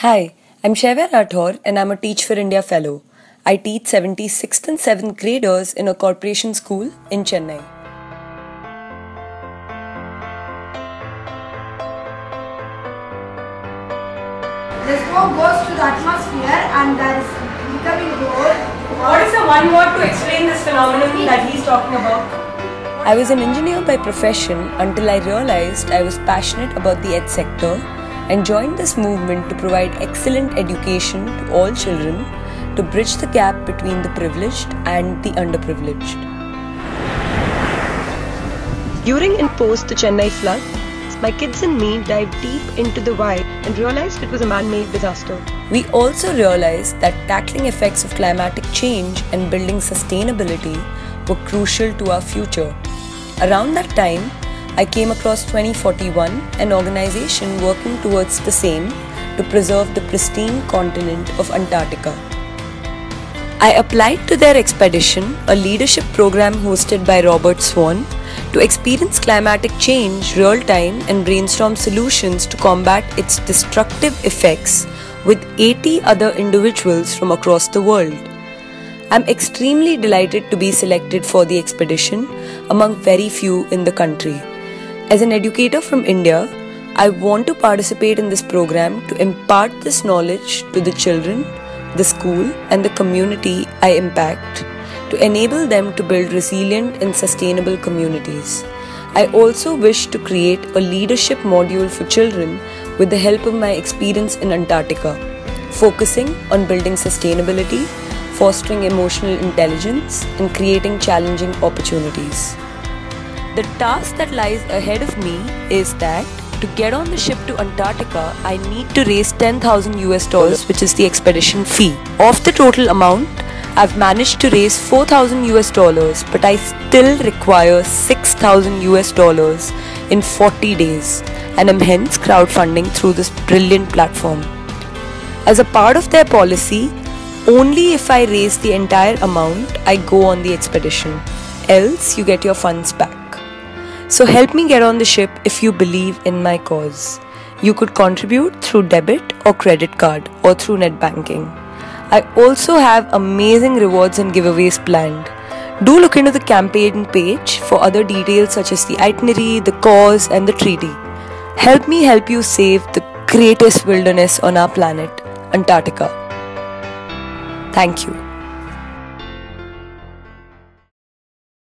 Hi, I'm Shaivya Rathore and I'm a Teach for India Fellow. I teach 76th and 7th graders in a corporation school in Chennai. The smoke goes to the atmosphere and there is becoming gold. What is the one word to explain this phenomenon that he's talking about? I was an engineer by profession until I realized I was passionate about the ed sector and joined this movement to provide excellent education to all children to bridge the gap between the privileged and the underprivileged. During and post the Chennai flood, my kids and me dived deep into the why and realized it was a man made disaster. We also realized that tackling effects of climatic change and building sustainability were crucial to our future. Around that time, I came across 2041, an organization working towards the same to preserve the pristine continent of Antarctica. I applied to their expedition, a leadership program hosted by Robert Swan, to experience climatic change real time and brainstorm solutions to combat its destructive effects with 80 other individuals from across the world. I'm extremely delighted to be selected for the expedition among very few in the country. As an educator from India, I want to participate in this program to impart this knowledge to the children, the school, and the community I impact to enable them to build resilient and sustainable communities. I also wish to create a leadership module for children with the help of my experience in Antarctica, focusing on building sustainability, fostering emotional intelligence, and creating challenging opportunities. The task that lies ahead of me is that to get on the ship to Antarctica, I need to raise 10,000 US dollars, which is the expedition fee. Of the total amount, I've managed to raise 4,000 US dollars, but I still require 6,000 US dollars in 40 days, and am hence crowdfunding through this brilliant platform. As a part of their policy, only if I raise the entire amount, I go on the expedition. Else, you get your funds back. So help me get on the ship if you believe in my cause. You could contribute through debit or credit card or through net banking. I also have amazing rewards and giveaways planned. Do look into the campaign page for other details such as the itinerary, the cause, and the treaty. Help me help you save the greatest wilderness on our planet, Antarctica. Thank you.